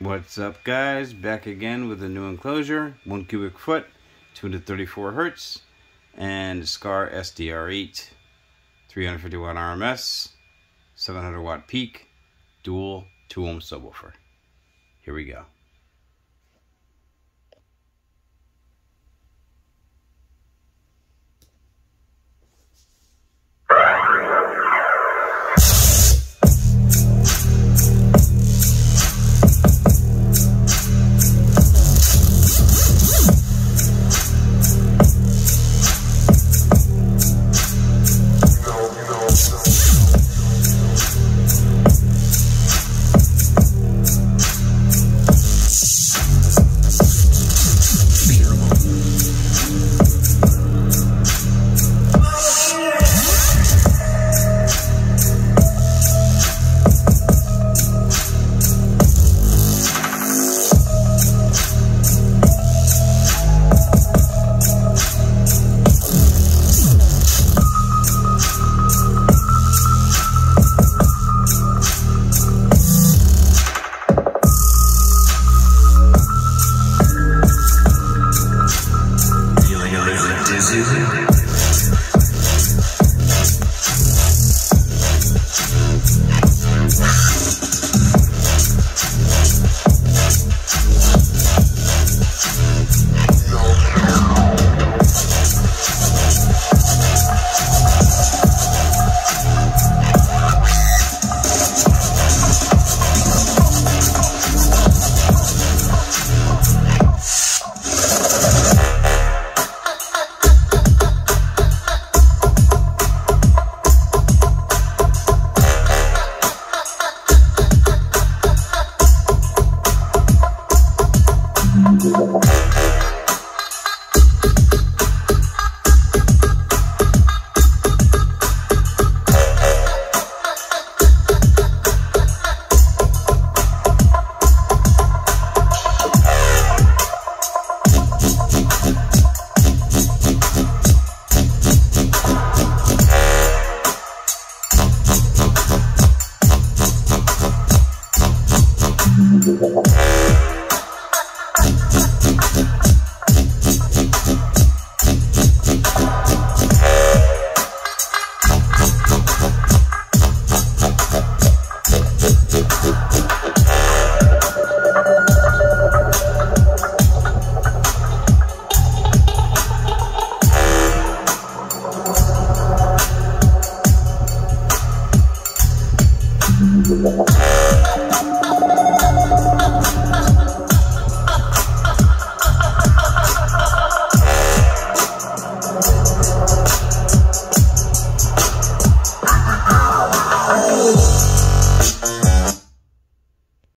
What's up guys, back again with a new enclosure, 1 cubic foot, 234 hertz, and Skar SDR8, 350 watt RMS, 700 watt peak, dual 2 ohm subwoofer. Here we go.